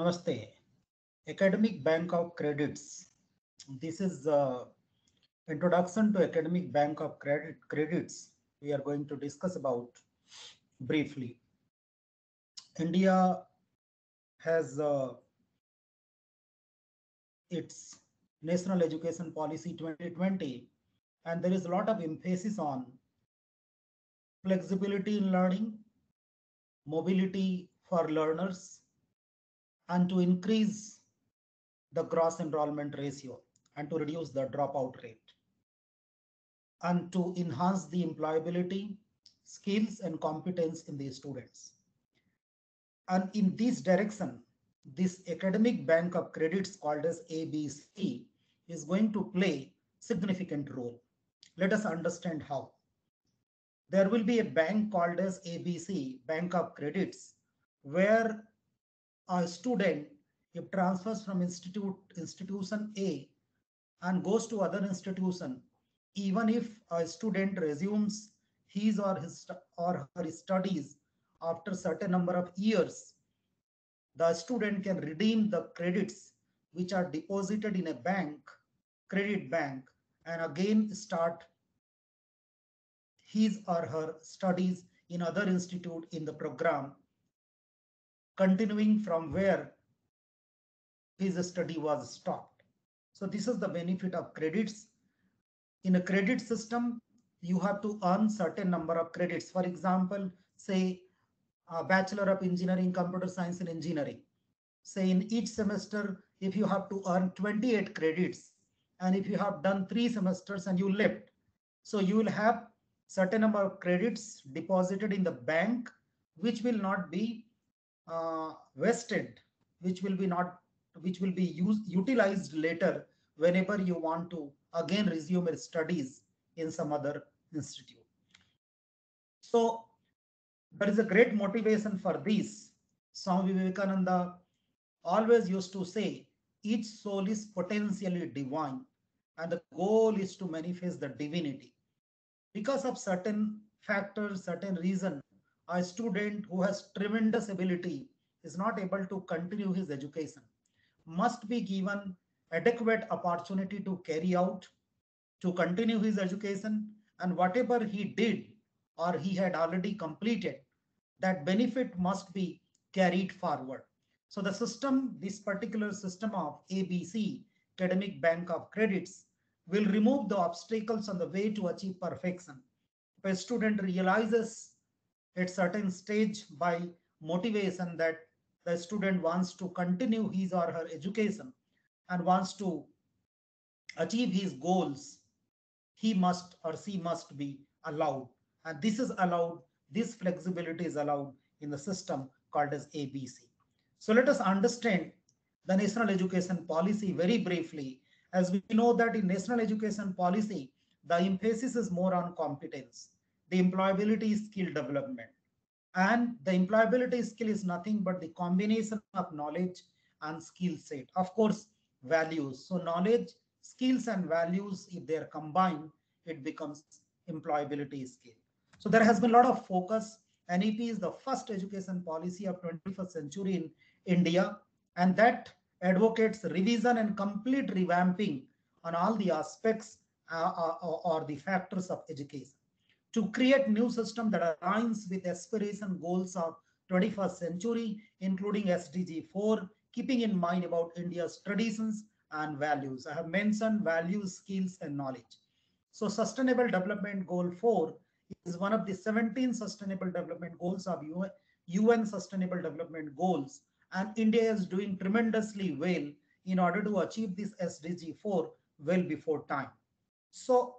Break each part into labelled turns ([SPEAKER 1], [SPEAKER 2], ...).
[SPEAKER 1] Namaste. Academic Bank of Credits. This is uh, introduction to Academic Bank of Credit Credits. We are going to discuss about briefly. India has uh, its National Education Policy 2020, and there is a lot of emphasis on flexibility in learning, mobility for learners, and to increase the gross enrollment ratio and to reduce the dropout rate and to enhance the employability, skills and competence in the students. And in this direction, this academic bank of credits called as ABC is going to play significant role. Let us understand how. There will be a bank called as ABC, Bank of Credits, where a student, if transfers from institute institution A and goes to other institution, even if a student resumes his or his or her studies after certain number of years, the student can redeem the credits which are deposited in a bank, credit bank, and again start his or her studies in other institute in the program continuing from where his study was stopped. So this is the benefit of credits. In a credit system, you have to earn certain number of credits. For example, say a Bachelor of Engineering, Computer Science and Engineering. Say in each semester, if you have to earn 28 credits, and if you have done three semesters and you left, so you will have certain number of credits deposited in the bank, which will not be uh, vested, which will be not, which will be used utilized later whenever you want to again resume your studies in some other institute. So there is a great motivation for this. Swami Vivekananda always used to say, each soul is potentially divine and the goal is to manifest the divinity. Because of certain factors, certain reason, a student who has tremendous ability is not able to continue his education must be given adequate opportunity to carry out to continue his education and whatever he did or he had already completed that benefit must be carried forward. So the system this particular system of abc academic bank of credits will remove the obstacles on the way to achieve perfection. If a student realizes at certain stage by motivation that the student wants to continue his or her education and wants to achieve his goals, he must or she must be allowed. And this is allowed, this flexibility is allowed in the system called as ABC. So let us understand the national education policy very briefly. As we know that in national education policy, the emphasis is more on competence the employability skill development. And the employability skill is nothing but the combination of knowledge and skill set. Of course, values. So knowledge, skills and values, if they're combined, it becomes employability skill. So there has been a lot of focus. NEP is the first education policy of 21st century in India, and that advocates revision and complete revamping on all the aspects uh, or, or the factors of education to create new system that aligns with aspiration goals of 21st century, including SDG 4, keeping in mind about India's traditions and values. I have mentioned values, skills, and knowledge. So Sustainable Development Goal 4 is one of the 17 Sustainable Development Goals of UN, UN Sustainable Development Goals. And India is doing tremendously well in order to achieve this SDG 4 well before time. So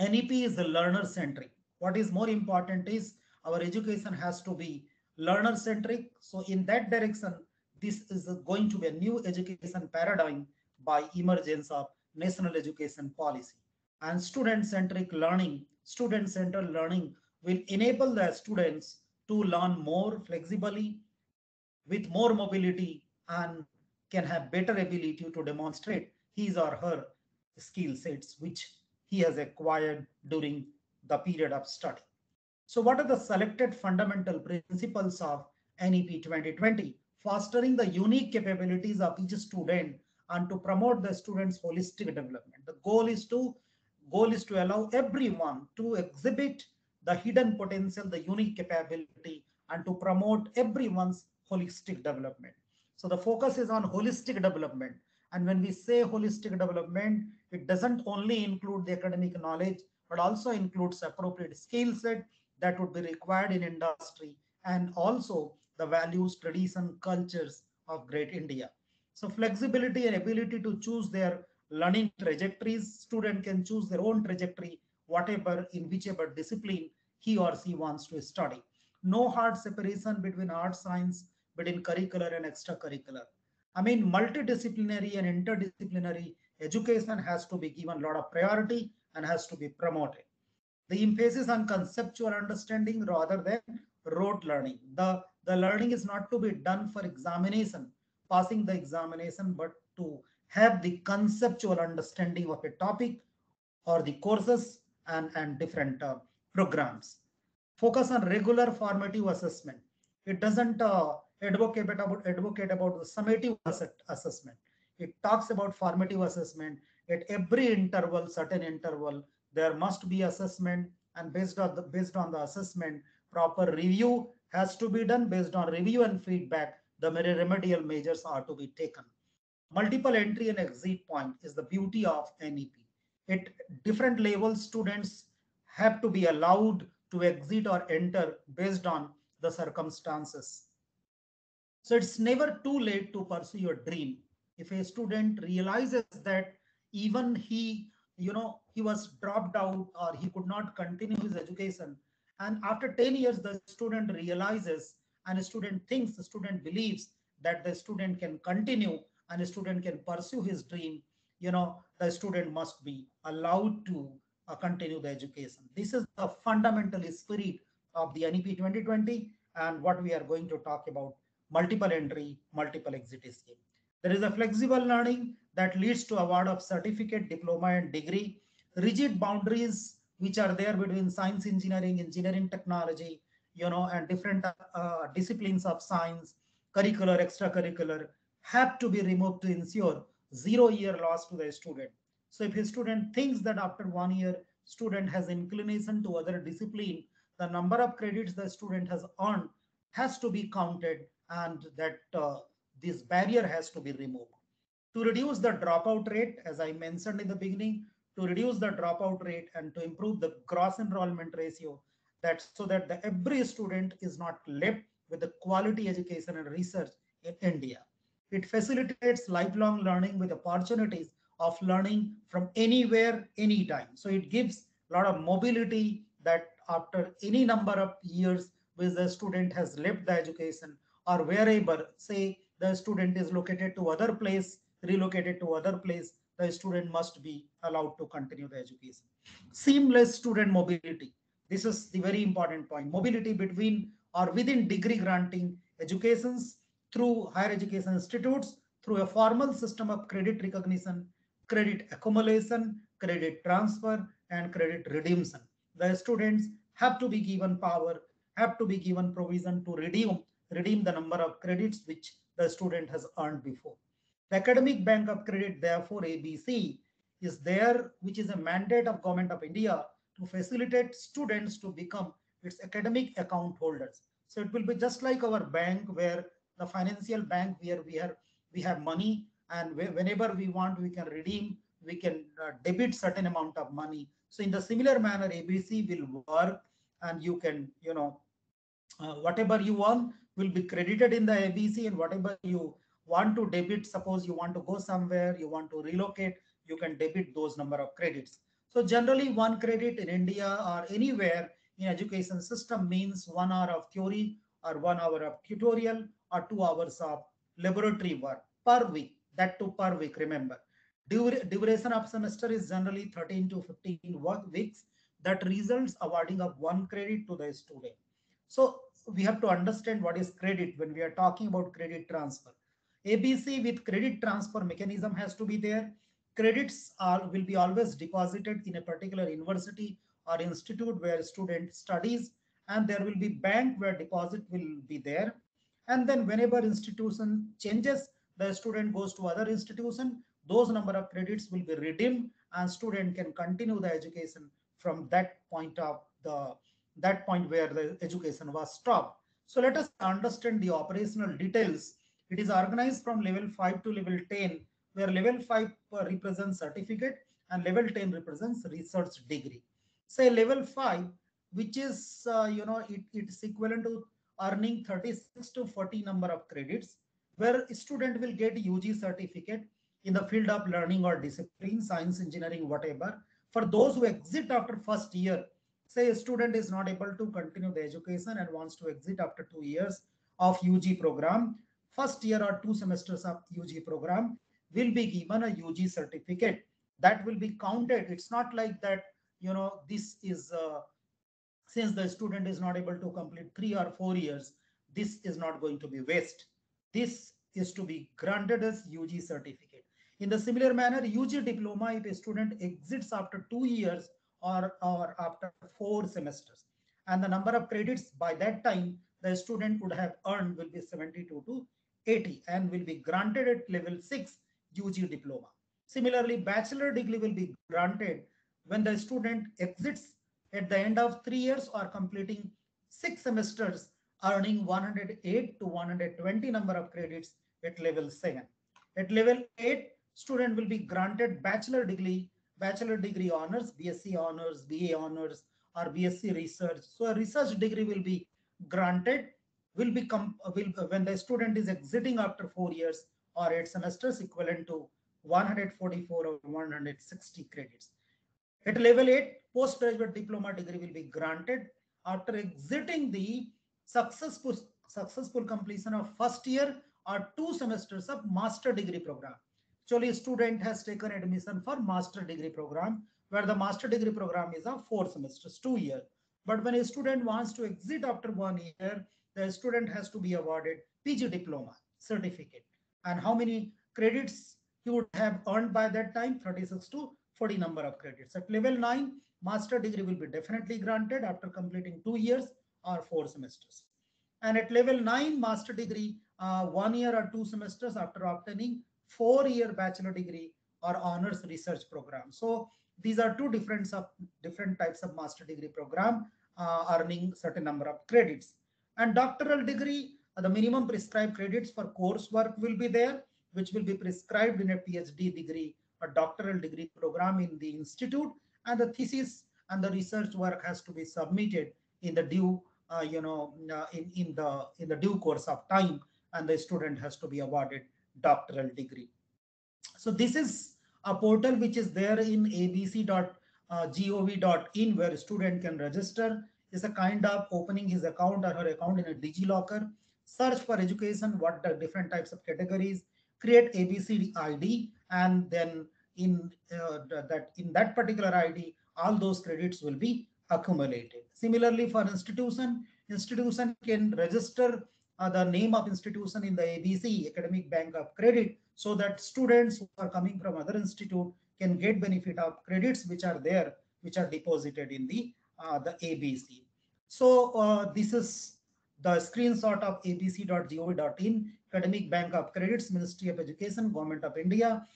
[SPEAKER 1] NEP is the learner centric. What is more important is our education has to be learner centric. So in that direction, this is going to be a new education paradigm by emergence of national education policy. And student centric learning, student centered learning will enable the students to learn more flexibly with more mobility and can have better ability to demonstrate his or her skill sets, which he has acquired during the period of study. So what are the selected fundamental principles of NEP 2020? fostering the unique capabilities of each student and to promote the students' holistic development. The goal is to goal is to allow everyone to exhibit the hidden potential, the unique capability, and to promote everyone's holistic development. So the focus is on holistic development. And when we say holistic development, it doesn't only include the academic knowledge, but also includes appropriate skill set that would be required in industry and also the values, tradition, cultures of great India. So flexibility and ability to choose their learning trajectories, student can choose their own trajectory, whatever in whichever discipline he or she wants to study. No hard separation between art science, between curricular and extracurricular. I mean, multidisciplinary and interdisciplinary education has to be given a lot of priority and has to be promoted. The emphasis on conceptual understanding rather than rote learning. The, the learning is not to be done for examination, passing the examination, but to have the conceptual understanding of a topic or the courses and, and different uh, programs. Focus on regular formative assessment. It doesn't uh, advocate about advocate about the summative assessment. It talks about formative assessment. At every interval, certain interval, there must be assessment, and based on the based on the assessment, proper review has to be done. Based on review and feedback, the remedial measures are to be taken. Multiple entry and exit point is the beauty of NEP. At different levels, students have to be allowed to exit or enter based on the circumstances. So it's never too late to pursue your dream. If a student realizes that even he, you know, he was dropped out or he could not continue his education, and after 10 years, the student realizes and a student thinks, the student believes that the student can continue and a student can pursue his dream, you know, the student must be allowed to uh, continue the education. This is the fundamental spirit of the NEP 2020 and what we are going to talk about multiple entry, multiple exit scheme. There is a flexible learning that leads to award of certificate, diploma, and degree. Rigid boundaries which are there between science, engineering, engineering, technology, you know, and different uh, disciplines of science, curricular, extracurricular, have to be removed to ensure zero year loss to the student. So if a student thinks that after one year, student has inclination to other discipline, the number of credits the student has earned has to be counted and that uh, this barrier has to be removed. To reduce the dropout rate, as I mentioned in the beginning, to reduce the dropout rate and to improve the gross enrollment ratio, that so that the, every student is not left with the quality education and research in India. It facilitates lifelong learning with opportunities of learning from anywhere, anytime. So it gives a lot of mobility that after any number of years, which the student has left the education, or wherever, say the student is located to other place, relocated to other place, the student must be allowed to continue the education. Seamless student mobility. This is the very important point. Mobility between or within degree granting educations through higher education institutes through a formal system of credit recognition, credit accumulation, credit transfer, and credit redemption. The students have to be given power, have to be given provision to redeem redeem the number of credits which the student has earned before. The Academic Bank of Credit, therefore ABC, is there, which is a mandate of Government of India to facilitate students to become its academic account holders. So it will be just like our bank where the financial bank where we are we have money and whenever we want we can redeem we can uh, debit certain amount of money so in the similar manner abc will work and you can you know uh, whatever you want will be credited in the ABC and whatever you want to debit, suppose you want to go somewhere, you want to relocate, you can debit those number of credits. So generally one credit in India or anywhere in education system means one hour of theory or one hour of tutorial or two hours of laboratory work per week, that too per week, remember. duration of semester is generally 13 to 15 work weeks that results awarding of one credit to the student. So we have to understand what is credit when we are talking about credit transfer. ABC with credit transfer mechanism has to be there. Credits are will be always deposited in a particular university or institute where student studies and there will be bank where deposit will be there And then whenever institution changes, the student goes to other institution, those number of credits will be redeemed and student can continue the education from that point of the that point where the education was stopped. So let us understand the operational details. It is organized from level 5 to level 10, where level 5 represents certificate and level 10 represents research degree. Say level 5, which is, uh, you know, it, it's equivalent to earning 36 to 40 number of credits, where student will get UG certificate in the field of learning or discipline, science, engineering, whatever. For those who exit after first year, say a student is not able to continue the education and wants to exit after two years of UG program, first year or two semesters of UG program will be given a UG certificate that will be counted. It's not like that, you know, this is uh, since the student is not able to complete three or four years, this is not going to be waste. This is to be granted as UG certificate. In the similar manner, UG diploma, if a student exits after two years or, or after four semesters, and the number of credits by that time the student would have earned will be 72 to 80 and will be granted at level 6 UG diploma. Similarly, bachelor degree will be granted when the student exits at the end of three years or completing six semesters, earning 108 to 120 number of credits at level 7. At level 8, student will be granted bachelor degree, bachelor degree honors, BSc honors, BA honors, or BSc research. So a research degree will be granted will become will when the student is exiting after four years or eight semesters equivalent to 144 or 160 credits. At level 8, postgraduate diploma degree will be granted after exiting the successful, successful completion of first year or two semesters of master degree program. Actually, a student has taken admission for master degree program, where the master degree program is of four semesters, two years. But when a student wants to exit after one year, the student has to be awarded PG diploma certificate. And how many credits he would have earned by that time? 36 to 40 number of credits. At level 9, master degree will be definitely granted after completing two years or four semesters. And at level 9, master degree, uh, one year or two semesters after obtaining four-year bachelor degree or honors research program. So these are two different, sub, different types of master degree program uh, earning certain number of credits. And doctoral degree, uh, the minimum prescribed credits for coursework will be there, which will be prescribed in a PhD degree a doctoral degree program in the institute and the thesis and the research work has to be submitted in the due uh, you know uh, in in the in the due course of time and the student has to be awarded doctoral degree so this is a portal which is there in abc.gov.in where student can register is a kind of opening his account or her account in a DigiLocker, search for education, what the different types of categories, create ABC ID, and then in uh, that in that particular ID, all those credits will be accumulated. Similarly, for institution, institution can register uh, the name of institution in the ABC Academic Bank of Credit so that students who are coming from other institute can get benefit of credits which are there, which are deposited in the uh, the ABC. So uh, this is the screenshot of abc.gov.in, Academic Bank of Credits, Ministry of Education, Government of India.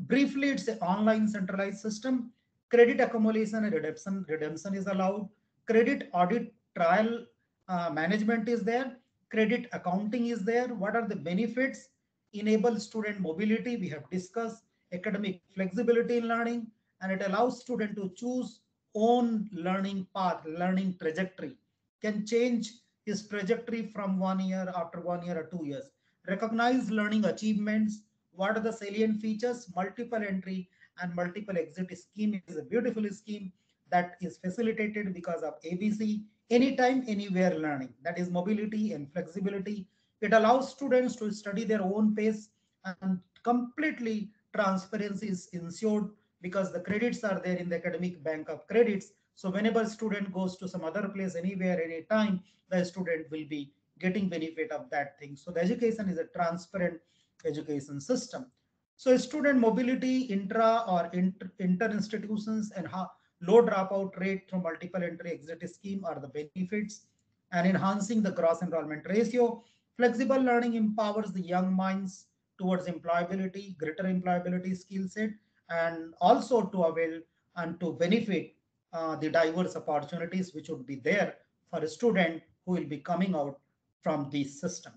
[SPEAKER 1] Briefly, it's an online centralized system. Credit accumulation and redemption, redemption is allowed. Credit audit trial uh, management is there. Credit accounting is there. What are the benefits? Enable student mobility, we have discussed. Academic flexibility in learning, and it allows student to choose own learning path, learning trajectory, can change his trajectory from one year after one year or two years. Recognize learning achievements. What are the salient features? Multiple entry and multiple exit scheme is a beautiful scheme that is facilitated because of ABC, anytime, anywhere learning. That is mobility and flexibility. It allows students to study their own pace and completely transparency is ensured because the credits are there in the academic bank of credits. So whenever student goes to some other place, anywhere, anytime, the student will be getting benefit of that thing. So the education is a transparent education system. So student mobility, intra or inter, inter institutions and how low dropout rate through multiple entry exit scheme are the benefits and enhancing the gross enrollment ratio. Flexible learning empowers the young minds towards employability, greater employability skill set, and also to avail and to benefit uh, the diverse opportunities which would be there for a student who will be coming out from this system.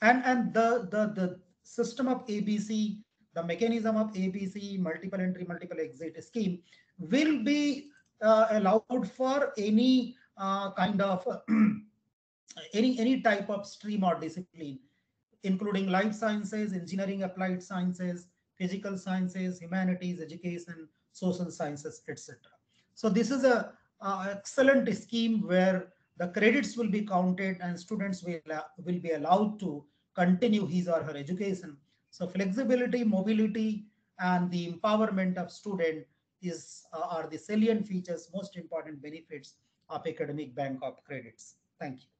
[SPEAKER 1] And, and the, the, the system of ABC, the mechanism of ABC, multiple entry, multiple exit scheme will be uh, allowed for any uh, kind of any any type of stream or discipline including life sciences engineering applied sciences physical sciences humanities education social sciences etc so this is a, a, excellent scheme where the credits will be counted and students will uh, will be allowed to continue his or her education so flexibility mobility and the empowerment of student is uh, are the salient features most important benefits of academic bank of credits. Thank you